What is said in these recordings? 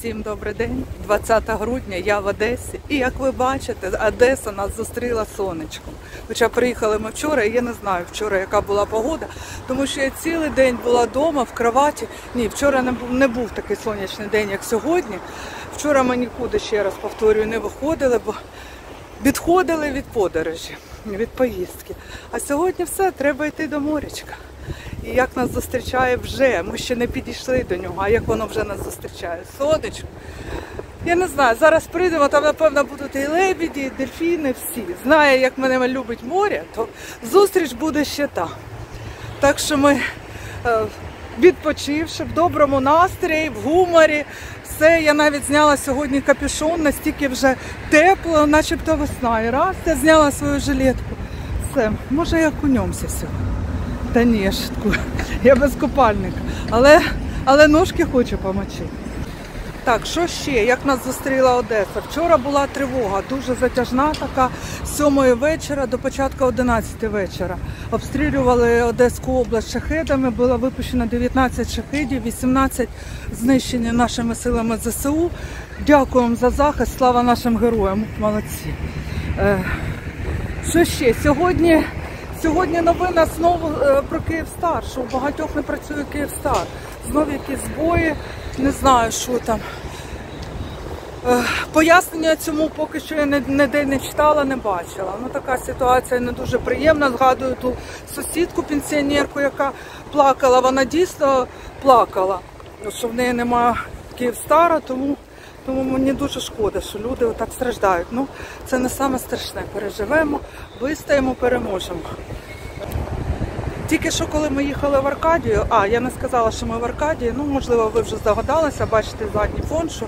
Всім добрий день, 20 грудня, я в Одесі. І як ви бачите, Одеса нас зустріла сонечком. Хоча приїхали ми вчора, і я не знаю вчора, яка була погода, тому що я цілий день була вдома в кроваті. Ні, вчора не був, такий сонячний день, як сьогодні. Вчора ми нікуди, ще раз повторюю, не виходили, бо відходили від подорожі, від поїздки. А сьогодні все, треба йти до морячка. І як нас зустрічає вже, ми ще не підійшли до нього, а як воно вже нас зустрічає? Сонечко. Я не знаю, зараз прийдемо, там, напевно, будуть і лебіді, і дельфіни, всі. Знає, як мене любить море, то зустріч буде ще там. Так що ми, е, відпочивши в доброму настрої, в гуморі, все, я навіть зняла сьогодні капюшон, настільки вже тепло, начебто весна. І раз я зняла свою жилетку. Все, може я окунемося сьогодні. Та ні, я шуткую. Я без купальника. Але, але ножки хочу помочити. Так, що ще? Як нас зустріла Одеса? Вчора була тривога, дуже затяжна така. З 7 вечора до початку 11 вечора. Обстрілювали Одеську область шахедами, було випущено 19 шахедів, 18 знищені нашими силами ЗСУ. Дякуємо за захист, слава нашим героям. Молодці. Е, що ще? Сьогодні, сьогодні новина знову е, про Київстар, що у багатьох не працює Київстар. Знову якісь збої, не знаю, що там. Е, Пояснення цьому поки що я ніде не читала, не бачила. Ну така ситуація не дуже приємна. Згадую ту сусідку, пенсіонерку, яка плакала. Вона дійсно плакала, що в неї немає Київстара, тому, тому мені дуже шкода, що люди отак страждають. Ну, це не саме страшне. Переживемо, вистоїмо, переможемо. Тільки що коли ми їхали в Аркадію, а я не сказала, що ми в Аркадії, ну можливо, ви вже здогадалися, бачите задній фон, що,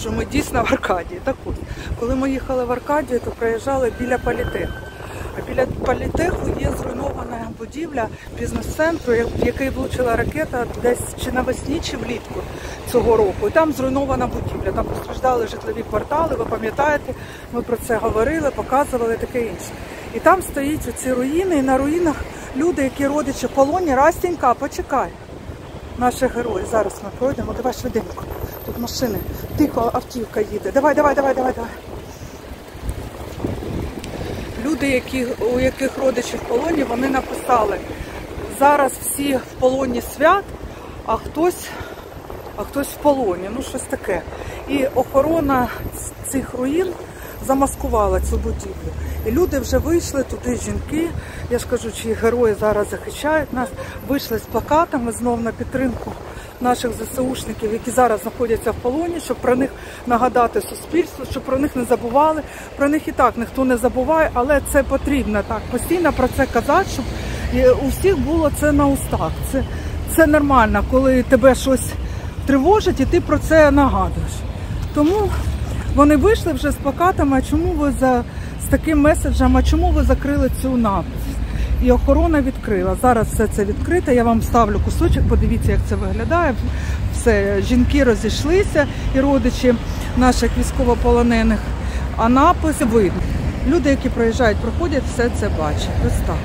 що ми дійсно в Аркадії. Так от, коли ми їхали в Аркадію, то проїжджали біля політеху. Біля політеху є зруйнована будівля бізнес-центру, в який влучила ракета десь чи навесні, чи влітку цього року. І там зруйнована будівля. Там постраждали житлові квартали. Ви пам'ятаєте, ми про це говорили, показували таке інше. І там стоїть оці руїни, і на руїнах люди, які родичі в полоні, Растінька, почекай. Наші герої. Зараз ми пройдемо. Давай швиденько. Тут машини. Тихо, автівка їде. Давай, давай, давай, давай, давай. Люди, які, у яких родичі в полоні, вони написали, зараз всі в полоні свят, а хтось, а хтось в полоні. Ну, щось таке. І охорона цих руїн замаскувала цю будівлю. І люди вже вийшли туди, жінки. Я ж кажу, чи герої зараз захищають нас, вийшли з плакатами знов на підтримку наших ЗСУшників, які зараз знаходяться в полоні, щоб про них нагадати суспільству, щоб про них не забували. Про них і так ніхто не забуває, але це потрібно так постійно про це казати, щоб е, у всіх було це на устах. Це, це нормально, коли тебе щось тривожить і ти про це нагадуєш. Тому вони вийшли вже з плакатами, а чому ви за з таким меседжем, а чому ви закрили цю напис? І охорона відкрила. Зараз все це відкрите. Я вам ставлю кусочок, подивіться, як це виглядає. Все, жінки розійшлися і родичі наших військовополонених, а напис видно. Люди, які проїжджають, проходять, все це бачать. Ось так.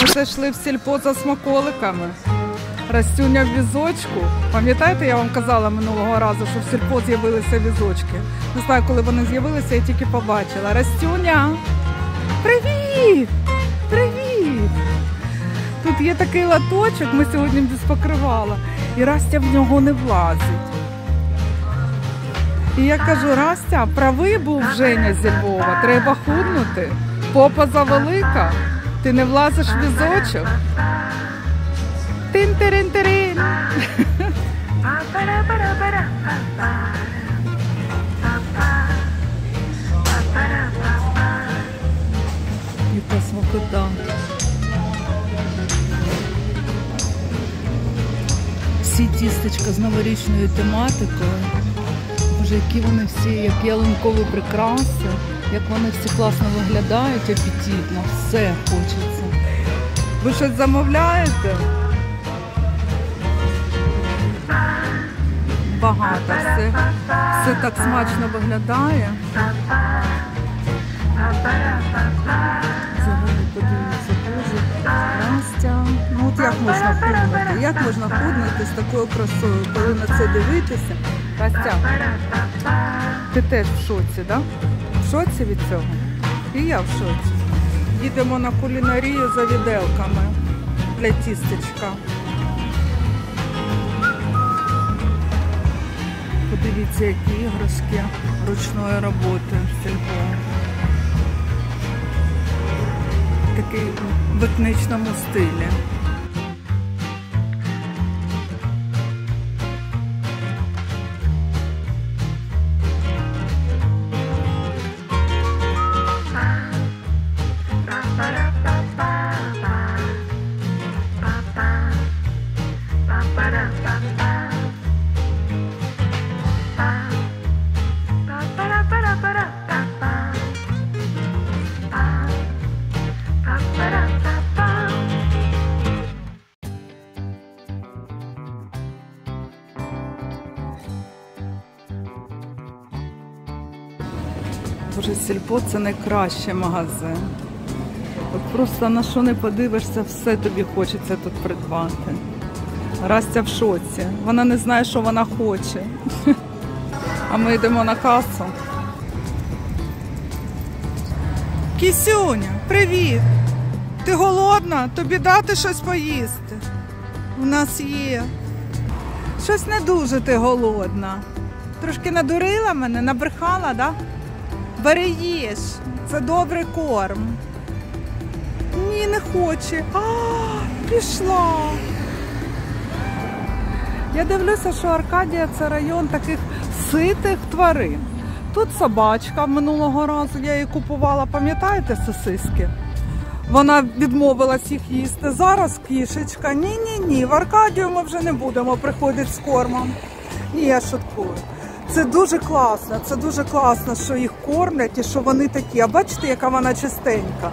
Ми зайшли в сільпо за смаколиками. Растюня в візочку. Пам'ятаєте, я вам казала минулого разу, що в сільпо з'явилися візочки. Не знаю, коли вони з'явилися, я тільки побачила. Растюня! Привіт! Привіт! Тут є такий латочок, ми сьогодні без покривала, і Растя в нього не влазить. І я кажу, Растя, правий був Женя зі Львова, треба худнути. Попа завелика, ти не влазиш в візочок. Тин-тирин-тирин. Яка смакота. Всі тістечка з новорічною тематикою. Боже, які вони всі, як ялинкові прикраси, як вони всі класно виглядають, апетитно, все хочеться. Ви щось замовляєте? Багато все. Все так смачно виглядає. Взагалі, подивіться, можна худнути? Як можна худнути з такою красою, коли на це дивитися? Растя, ти теж в шоці, да? В шоці від цього? І я в шоці. Їдемо на кулінарію за віделками для тістечка. Подивіться, які іграшки ручної роботи в сільпо. Такий в етничному стилі. Боже, сільпо це найкращий магазин. От просто на що не подивишся, все тобі хочеться тут придбати. Растя в шоці. Вона не знає, що вона хоче. А ми йдемо на касу. Кісюня, привіт! Ти голодна? Тобі дати щось поїсти? У нас є. Щось не дуже ти голодна. Трошки надурила мене, набрехала, да? Бери їж, це добрий корм. Ні, не хоче. А, пішла. Я дивлюся, що Аркадія це район таких ситих тварин. Тут собачка минулого разу я її купувала, пам'ятаєте, сосиски? Вона відмовилась їх їсти. Зараз кішечка. Ні-ні ні, в Аркадію ми вже не будемо приходити з кормом. Ні, я шуткую. Це дуже класно, це дуже класно, що їх кормлять і що вони такі. А бачите, яка вона чистенька.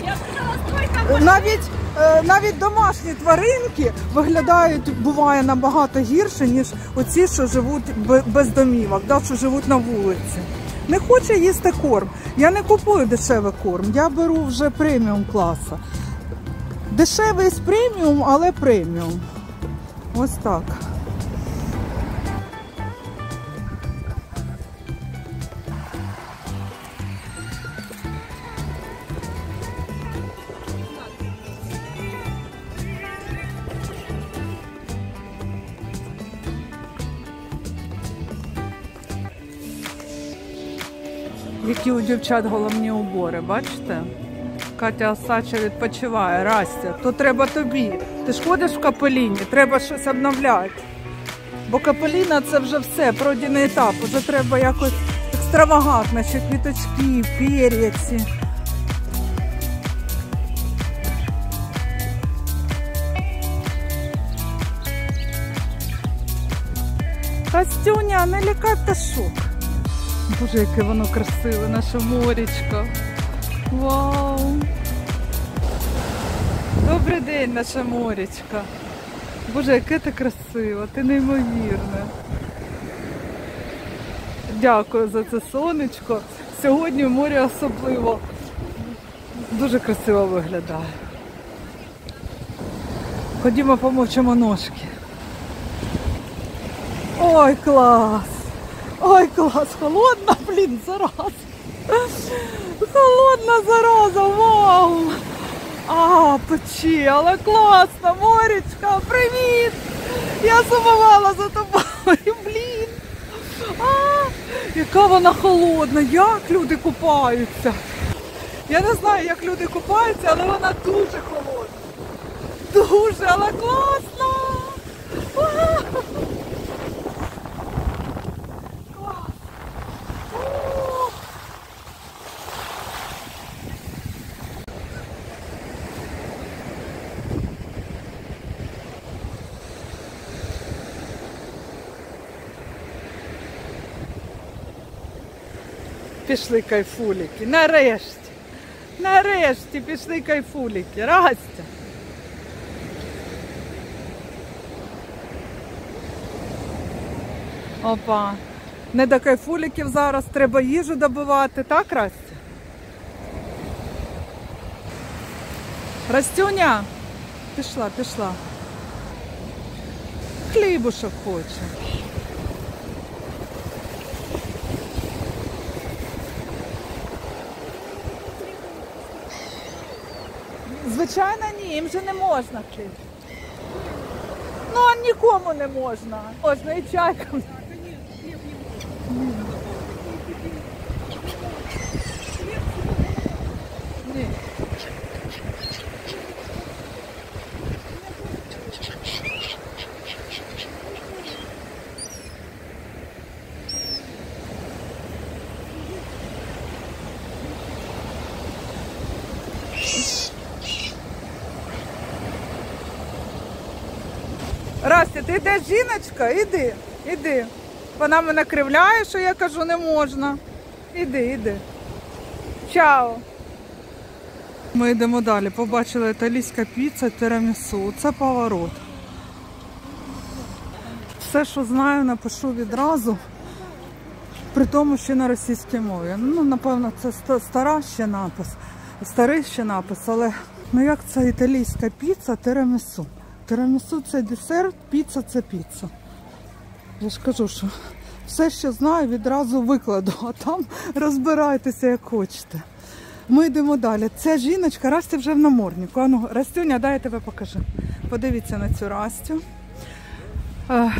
Навіть, е, навіть домашні тваринки виглядають, буває набагато гірше, ніж оці, що живуть без домівок, да, що живуть на вулиці. Не хоче їсти корм. Я не купую дешевий корм, я беру вже преміум класу. Дешевий з преміум, але преміум. Ось так. Які у дівчат головні убори, бачите? Катя Осача відпочиває, Растя, то треба тобі. Ти ж ходиш в капеліні, треба щось обновляти. Бо капеліна це вже все, пройдений етап. Уже треба якось екстравагантно, ще квіточки, пер'я ці. Костюня, не лякай пташок. Боже, яке воно красиве, наше морічко. Вау! Добрий день, наша морічка. Боже, яке ти красива, ти неймовірна. Дякую за це сонечко. Сьогодні море особливо дуже красиво виглядає. Ходімо помочимо ножки. Ой, клас! Ой, клас, холодна, блін, зараза. Холодна зараза, вау! А, печі, але класно, морічка, привіт! Я сумувала за тобою, блін. А, яка вона холодна, як люди купаються. Я не знаю, як люди купаються, але вона дуже холодна. Дуже, але класно. Пішли кайфуліки. Нарешті. Нарешті пішли кайфуліки. Растя. Опа. Не до кайфуліків зараз треба їжу добивати, так, Растя? Растюня. Пішла, пішла. хлібушок хоче. Звичайно, ні, їм же не можна. Ну, а нікому не можна. Можна і чайкам. Ні. Растя, ти йдеш жіночка? Іди, іди. Вона мене кривляє, що я кажу, не можна. Іди, іди. Чао. Ми йдемо далі. Побачили італійська піца, тирамісу. Це поворот. Все, що знаю, напишу відразу. При тому, що на російській мові. Ну, напевно, це стара ще напис, старий ще напис, але ну як це італійська піца тирамісу? Тирамісу це десерт, піца це піца. Я ж кажу, що все, що знаю, відразу викладу, а там розбирайтеся як хочете. Ми йдемо далі. Ця жіночка, Растя вже в наморднику. Ану, Растюня, дай я тебе покажу. Подивіться на цю Растю.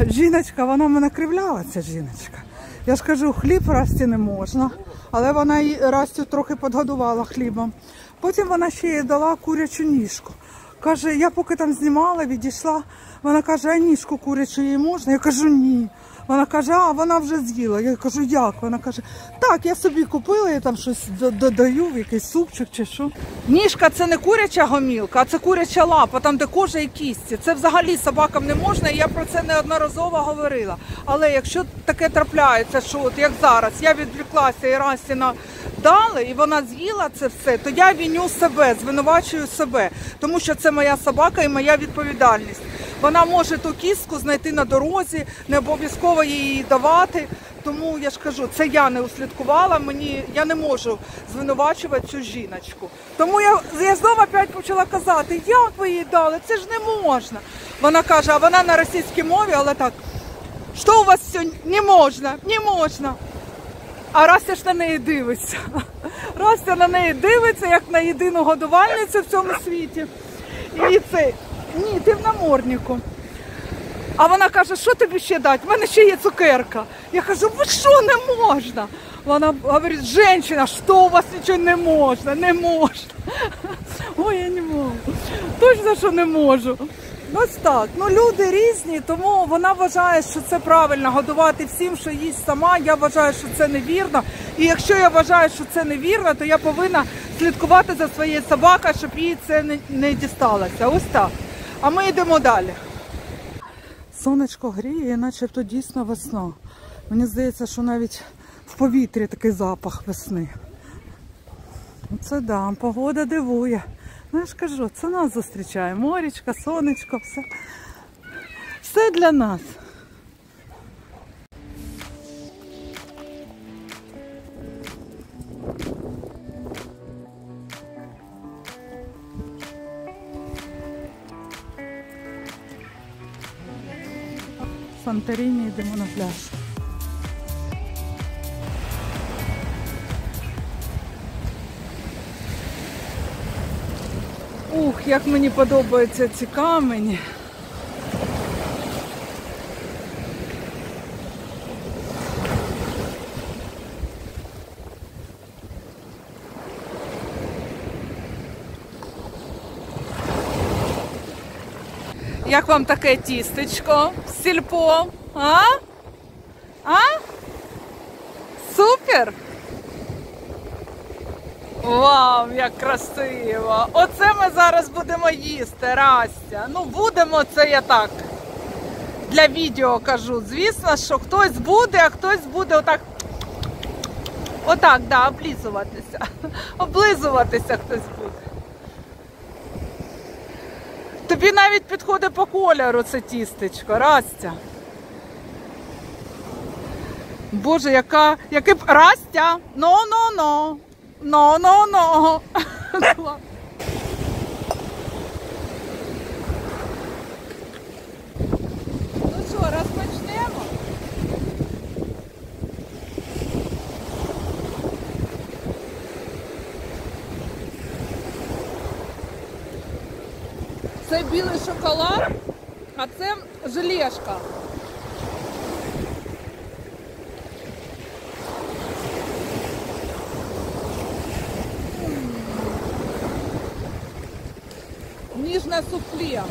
Жіночка, вона мене кривляла, ця жіночка. Я ж кажу, хліб Расті не можна, але вона Растю трохи подгодувала хлібом. Потім вона ще їй дала курячу ніжку. Каже, я поки там знімала, відійшла. Вона каже, а ніжку курячу їй можна? Я кажу, ні. Вона каже, а вона вже з'їла. Я кажу, як? Вона каже, так, я собі купила, я там щось додаю, якийсь супчик чи що. Ніжка це не куряча гомілка, а це куряча лапа, там де кожа і кісті. Це взагалі собакам не можна, і я про це неодноразово говорила. Але якщо таке трапляється, що от як зараз, я відвлеклася і Расіна дали, і вона з'їла це все, то я віню себе, звинувачую себе, тому що це моя собака і моя відповідальність. Вона може ту кістку знайти на дорозі, не обов'язково її давати. Тому я ж кажу, це я не услідкувала. Мені я не можу звинувачувати цю жіночку. Тому я, я знову опять почала казати, як ви їй дали? Це ж не можна. Вона каже, а вона на російській мові, але так. Що у вас все не можна? Не можна. А Растя ж на неї дивиться. Растя на неї дивиться, як на єдину годувальницю в цьому світі. І це ні, ти в наморднику. А вона каже, що тобі ще дати? В мене ще є цукерка. Я кажу, ви що не можна? Вона говорить, жінка, що у вас нічого не можна, не можна. Ой, я не можу. Точно, що не можу. Ось так. Ну люди різні, тому вона вважає, що це правильно годувати всім, що їсть сама. Я вважаю, що це невірно. І якщо я вважаю, що це невірно, то я повинна слідкувати за своєю собакою, щоб їй це не, не дісталося. Ось так. А ми йдемо далі. Сонечко гріє, начебто дійсно весна. Мені здається, що навіть в повітрі такий запах весни. Це да, погода дивує. Ну я ж кажу, це нас зустрічає. Морічка, сонечко, все. Все для нас. Санторіні йдемо на пляж. Ух, як мені подобаються ці камені. Як вам таке тістечко? Сільпо? А? А? Супер! Вау, як красиво! Оце ми зараз будемо їсти, Растя. Ну, будемо це я так. Для відео кажу. Звісно, що хтось буде, а хтось буде отак. Отак, да, облізуватися. Облизуватися хтось буде. Тобі навіть підходить по кольору це тістечко, Растя. Боже, яка, який Растя, но-но-но. No, no, no. Ну Це білий шоколад, а це желешка. Ніжне суфле.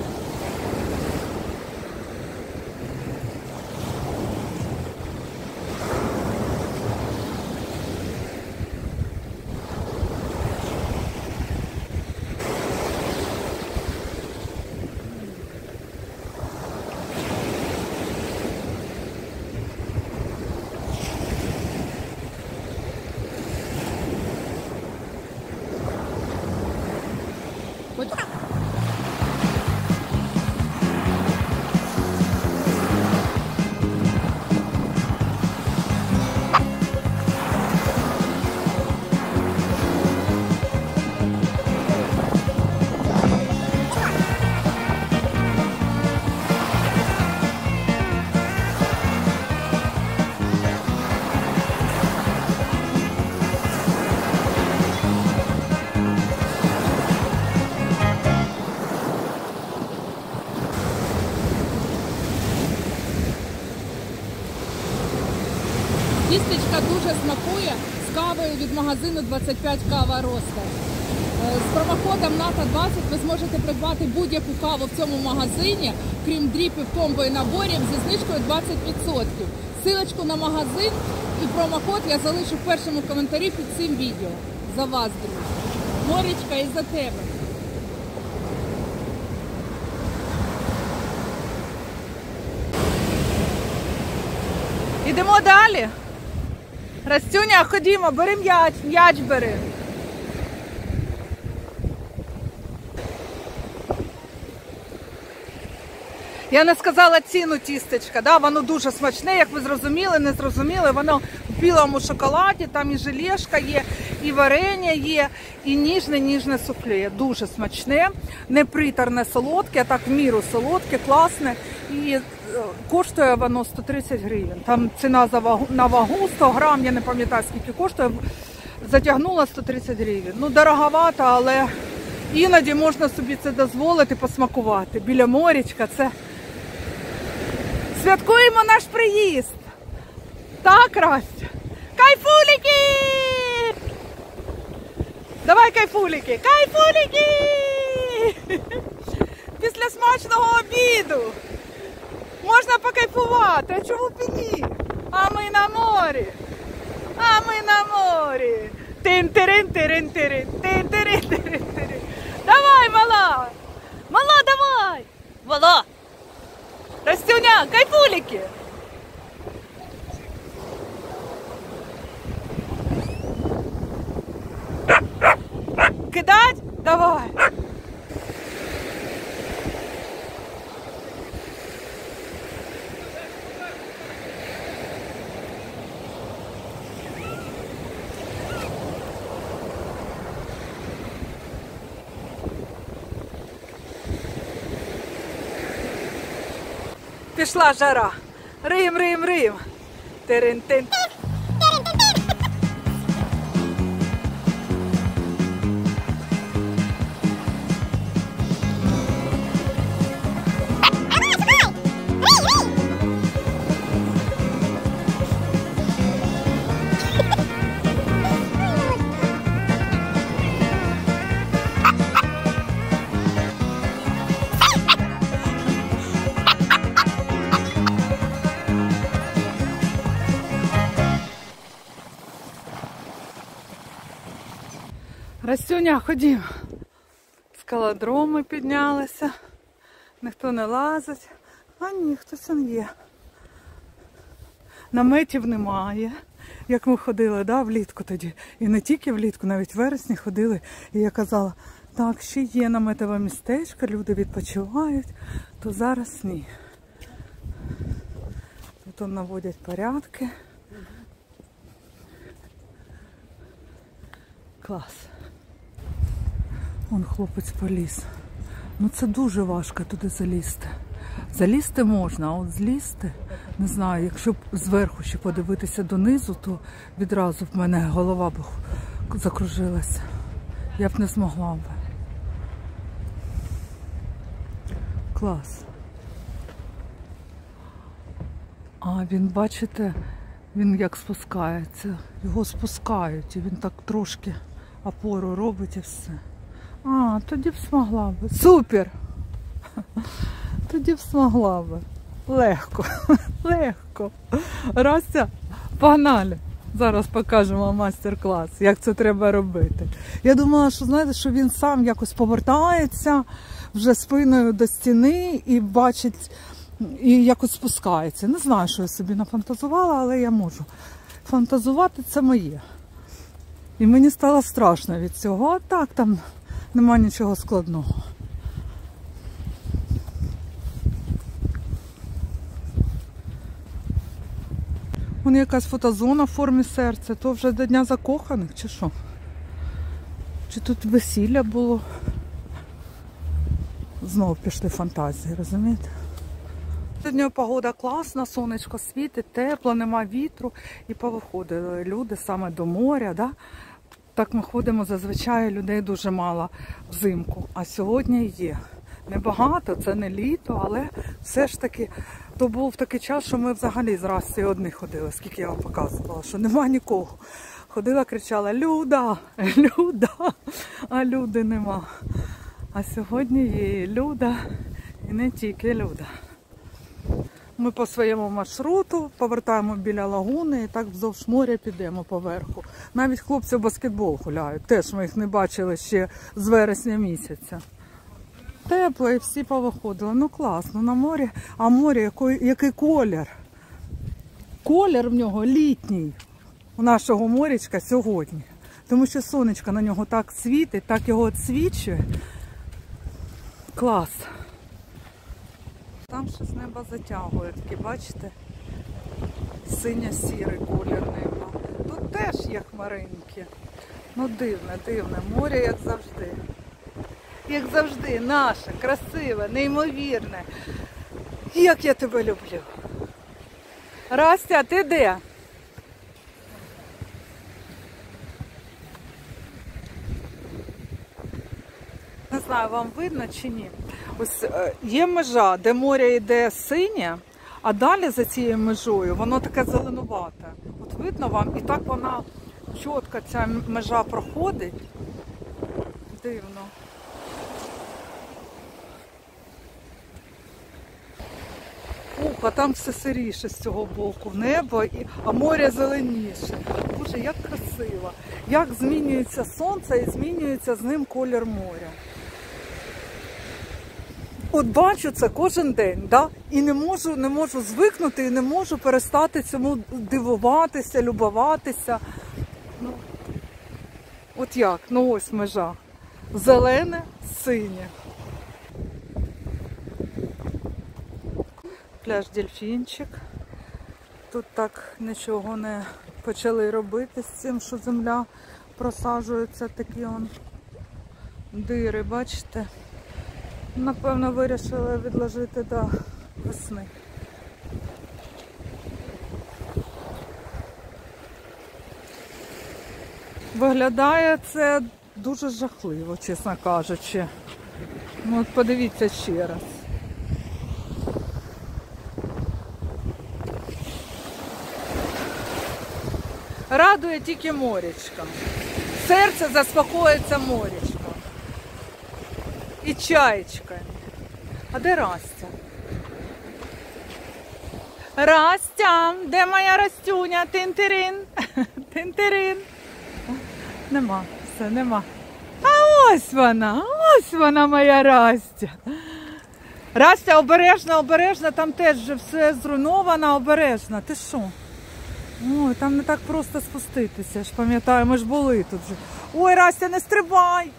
Магазину 25 кава Роста. Е, З промокодом НАТО20 ви зможете придбати будь-яку каву в цьому магазині, крім дріпів, комбо і наборів, зі знижкою 20%. Силочку на магазин і промокод я залишу в першому коментарі під цим відео. За вас, друзі. Морічка і за тебе. Ідемо далі. Растюня, ходімо, бери м'яч, м'яч бери. Я не сказала ціну тістечка, да? воно дуже смачне, як ви зрозуміли, не зрозуміли. Воно в білому шоколаді, там і желешка є, і варення є, і ніжне, ніжне суфле. Дуже смачне, не приторне солодке, а так в міру солодке, класне. І е, коштує воно 130 гривень. Там ціна за вагу, на вагу 100 грам, я не пам'ятаю скільки коштує. Затягнула 130 гривень. Ну, дороговато, але іноді можна собі це дозволити посмакувати. Біля морічка це. Святкуємо наш приїзд. Так, Растя? Кайфуліки! Давай кайфуліки! Кайфуліки! Після смачного обіду можна покайфувати. А чому б ні? А ми на морі. А ми на морі. тин тирин тирин тирин тин тирин тирин тирин Давай, мала! Мала, давай! Мала! Растюня, кайфулики! Кидать? Давай! Пішла жара. Рим, рим, рим. Тирин-тин. Растюня, ходімо. Скалодроми піднялися. Ніхто не лазить. А ні, хтось он є. Наметів немає. Як ми ходили, да, влітку тоді. І не тільки влітку, навіть в вересні ходили. І я казала, так, ще є наметове містечко, люди відпочивають, то зараз ні. Тут наводять порядки. Клас. Вон хлопець поліз. Ну це дуже важко туди залізти. Залізти можна, а от злізти, не знаю, якщо б зверху ще подивитися донизу, то відразу в мене голова б закружилася. Я б не змогла б. Клас. А він, бачите, він як спускається. Його спускають, і він так трошки опору робить і все. А, тоді б змогла би. Супер! Тоді б змогла би. Легко, легко. Растя, погнали. Зараз покажемо майстер-клас, як це треба робити. Я думала, що знаєте, що він сам якось повертається вже спиною до стіни і бачить, і якось спускається. Не знаю, що я собі нафантазувала, але я можу. Фантазувати це моє. І мені стало страшно від цього. А так там нема нічого складного. Вон якась фотозона в формі серця, то вже до Дня закоханих чи що? Чи тут весілля було? Знову пішли фантазії, розумієте? Сьогодні погода класна, сонечко світить, тепло, нема вітру і повиходили люди саме до моря. Да? Так ми ходимо зазвичай людей дуже мало взимку, а сьогодні є. Небагато, це не літо, але все ж таки то був такий час, що ми взагалі з Расті одні ходили, скільки я вам показувала, що нема нікого. Ходила, кричала Люда, Люда, а люди нема. А сьогодні є і Люда, і не тільки Люда. Ми по своєму маршруту повертаємо біля лагуни і так вздовж моря підемо поверху. Навіть хлопці в баскетбол гуляють. Теж ми їх не бачили ще з вересня місяця. Тепло і всі повиходили. Ну класно, на морі. А море який, який колір? Колір в нього літній у нашого морячка сьогодні. Тому що сонечко на нього так світить, так його відсвічує. Клас. Там щось небо затягує, таке, бачите? Синьо-сірий колір неба. Тут теж є хмаринки. Ну дивне, дивне. Море, як завжди. Як завжди, наше, красиве, неймовірне. Як я тебе люблю. Растя, ти де? Не знаю, вам видно чи ні. Ось е, є межа, де море йде синє, а далі за цією межою воно таке зеленувате. От видно вам, і так вона чітко ця межа проходить. Дивно. Ух, а там все сиріше з цього боку, небо, а море зеленіше. Боже, як красиво. Як змінюється сонце і змінюється з ним колір моря. От бачу це кожен день, да? і не можу, не можу звикнути, і не можу перестати цьому дивуватися, любуватися. Ну, От як? Ну ось межа. Зелене, синє. Пляж Дельфінчик. Тут так нічого не почали робити з цим, що земля просаджується такі он дири, бачите? Напевно, вирішили відложити до весни. Виглядає це дуже жахливо, чесно кажучи. Ну, от подивіться ще раз. Радує тільки морячка. Серце заспокоїться морячком. І чаєчками. А де Растя? Растя, де моя Растюня? Тинтирин. Тинтирин. Нема, все, нема. А ось вона, ось вона моя Растя. Растя, обережно, обережно, там теж вже все зруйновано, обережно. Ти що? Ой, там не так просто спуститися. Я ж пам'ятаю, ми ж були тут же. Ой, Растя, не стрибай!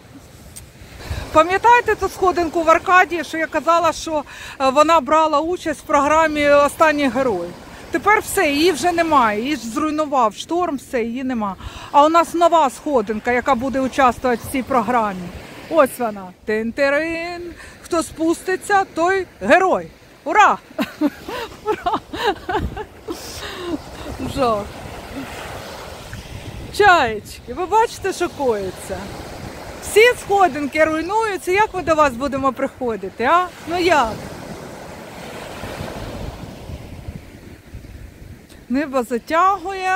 Пам'ятаєте ту сходинку в Аркадії, що я казала, що е, вона брала участь в програмі Останній герой. Тепер все, її вже немає. Її ж зруйнував шторм, все, її нема. А у нас нова сходинка, яка буде участвувати в цій програмі. Ось вона. Тин-тирин. Хто спуститься, той герой. Ура! Ура! Жах. Чаєчки, ви бачите, що коїться? Всі сходинки руйнуються. Як ми до вас будемо приходити? а? Ну як? Небо затягує.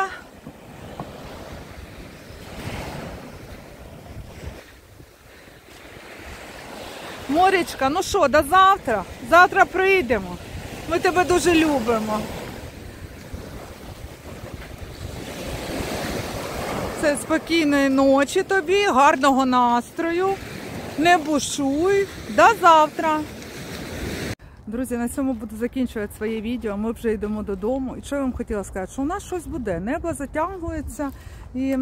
Морічка, ну що, до завтра? Завтра прийдемо. Ми тебе дуже любимо. Це спокійної ночі тобі, гарного настрою. Не бушуй. До завтра. Друзі, на цьому буду закінчувати своє відео. Ми вже йдемо додому. І що я вам хотіла сказати? Що у нас щось буде. Небо затягується і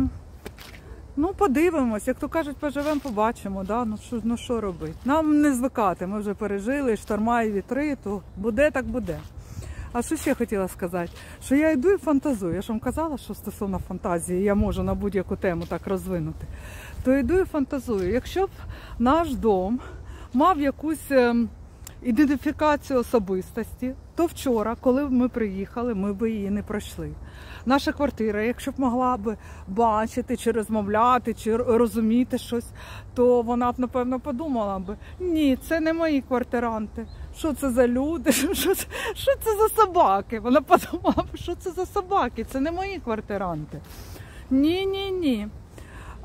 ну подивимось, як то кажуть, поживемо, побачимо. Да? Ну що ну, що робити? Нам не звикати. Ми вже пережили шторма і вітри, то буде так буде. А що ще хотіла сказати? Що я йду і фантазую. Я ж вам казала, що стосовно фантазії я можу на будь-яку тему так розвинути. То йду і фантазую. Якщо б наш дом мав якусь ем, ідентифікацію особистості, то вчора, коли б ми приїхали, ми б її не пройшли. Наша квартира, якщо б могла б бачити, чи розмовляти, чи розуміти щось, то вона б напевно подумала б: ні, це не мої квартиранти. Що це за люди? Що це, що це за собаки? Вона подумала що це за собаки, це не мої квартиранти. Ні, ні, ні.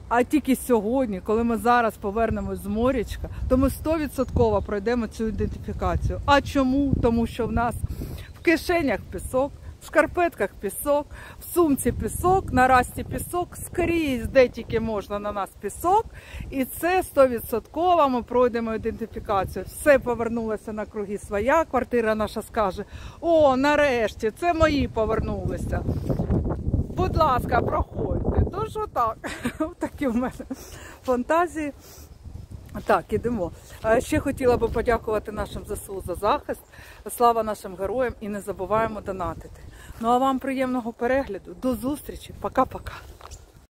А тільки сьогодні, коли ми зараз повернемось з морячка, то ми 100% пройдемо цю ідентифікацію. А чому? Тому що в нас в кишенях пісок, в шкарпетках пісок, в сумці пісок, на расті пісок, скрізь, де тільки можна на нас пісок. І це 100% ми пройдемо ідентифікацію. Все повернулося на круги своя. Квартира наша скаже: О, нарешті, це мої повернулися. Будь ласка, проходьте. Тож отак. Такі в мене фантазії. Так, ідемо. Ще хотіла би подякувати нашим ЗСУ за захист. Слава нашим героям і не забуваємо донатити. Ну а вам приємного перегляду. До зустрічі. Пока-пока.